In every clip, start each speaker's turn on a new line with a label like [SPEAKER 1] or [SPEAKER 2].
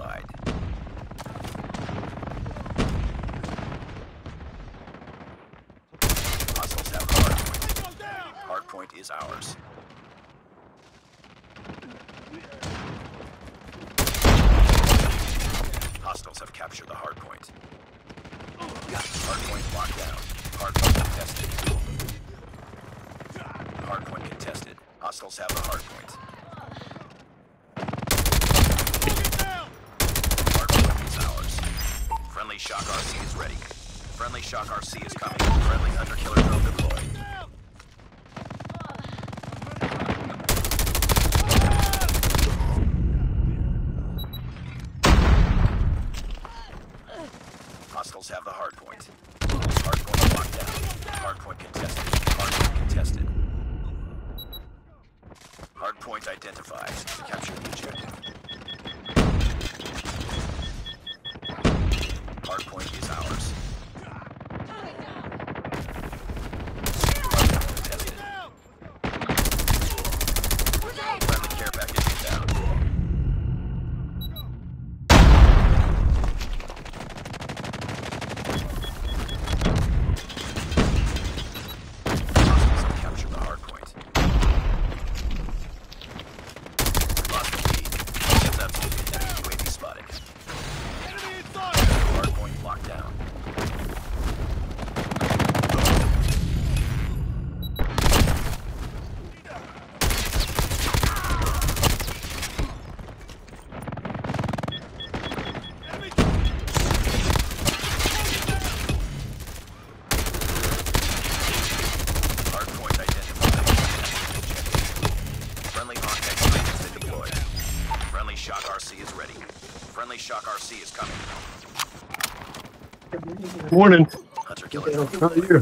[SPEAKER 1] identified. Hostiles have hardpoint. Hardpoint is ours. Hostiles have captured the hardpoint. Hardpoint locked down. Hardpoint contested. Hardpoint contested. Hostiles have the hardpoint. Hardpoint is ours. Friendly Shock RC is ready. Friendly Shock RC is coming. Friendly Hunter Killer drone deployed. Hostiles have the hardpoint. Hardpoint locked down. Hardpoint contested. Hardpoint contested. Hardpoint identified. Capture the objective.
[SPEAKER 2] Morning.
[SPEAKER 1] Hunter Killer
[SPEAKER 2] How are you?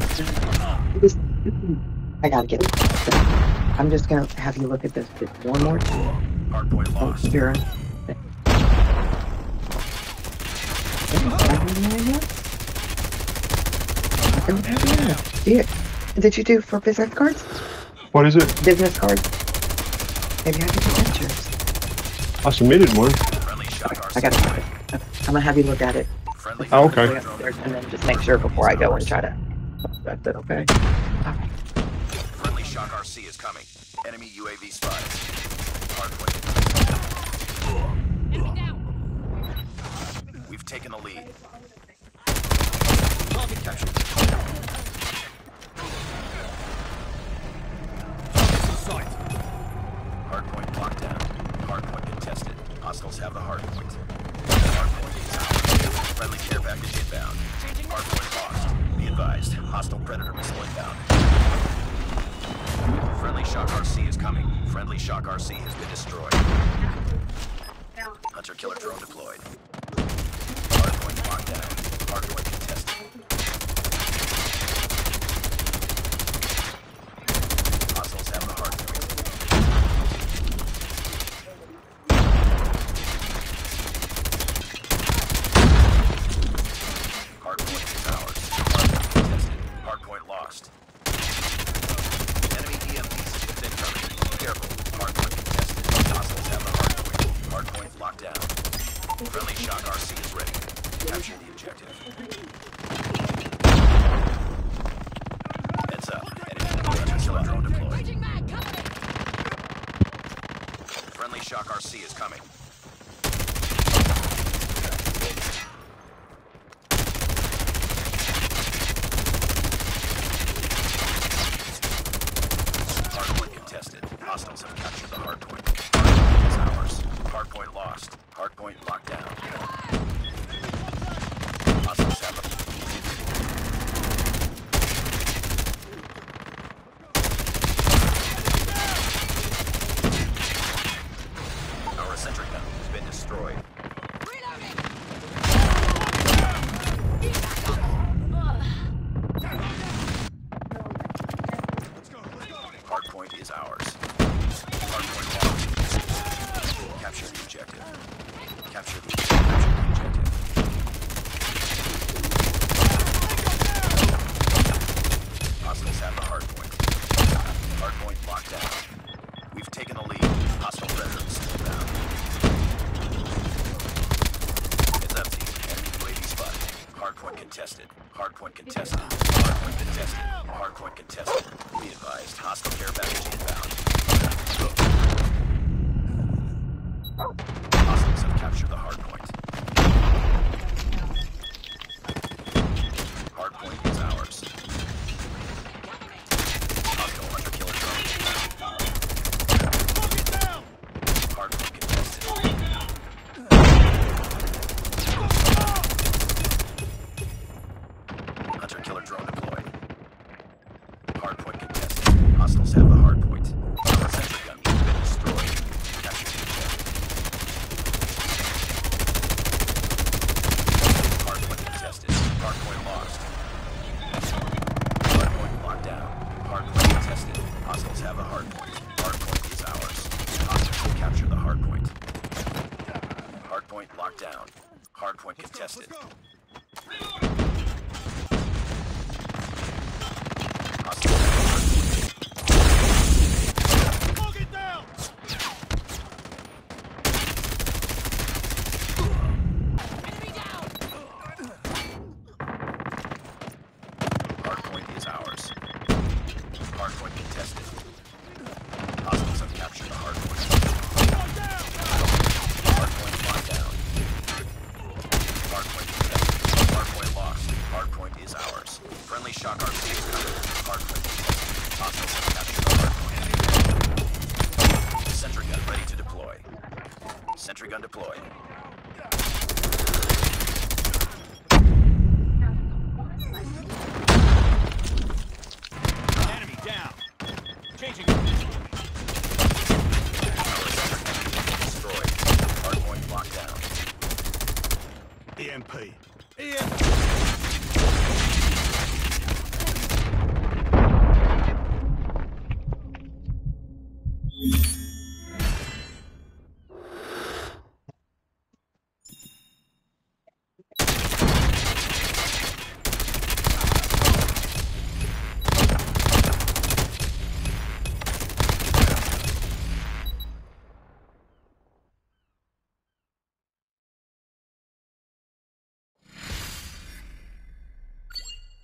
[SPEAKER 3] I gotta get it. I'm just gonna have you look at this just one more time.
[SPEAKER 1] Hardpoint
[SPEAKER 3] Oh,
[SPEAKER 1] lost.
[SPEAKER 3] here. Do you, did you do for business cards?
[SPEAKER 2] What is it?
[SPEAKER 3] Business cards? Maybe I can present yours.
[SPEAKER 2] I submitted one.
[SPEAKER 1] Friendly Shock RC.
[SPEAKER 3] I gotta find it. I'm gonna have you look at it.
[SPEAKER 1] Friendly
[SPEAKER 2] Oh, okay.
[SPEAKER 1] Hunter
[SPEAKER 3] Way
[SPEAKER 1] Killer
[SPEAKER 3] upstairs, And then just make sure before I go and try to. That's it, okay?
[SPEAKER 1] Friendly Shock RC is coming. Enemy UAV spotted. Hardpoint. We've taken the lead. Captured. Missile inbound. Friendly Shock RC is coming. Friendly Shock RC has been destroyed. Hunter killer drone deployed. Hardpoint locked down. Hardpoint contested. Hostiles have the hardpoint. Hardpoint is ours. Hardpoint contested. Hardpoint lost. Enemy EMP system incoming. Careful. Hardpoint contested. Hostiles have the hardpoint. Hardpoint locked down. Friendly Shock RC is ready. Capture the objective. Heads up. Enemy drone deployed. Friendly Shock RC is coming. ours. Capture the objective. Capture the, objective. Hostiles have the hard point. Locked down. We've taken the lead. Hostile presence still down. It's empty. Enemy UAV spotted. Hardpoint contested. Hardpoint contested. Hardpoint contested. Hardpoint contested. Hard be advised, hostile care package inbound. Hardpoint locked down. Hardpoint contested. Go. gun deployed.
[SPEAKER 2] Enemy down. Changing.
[SPEAKER 1] Destroyed. Hardpoint locked down. EMP.
[SPEAKER 2] EMP.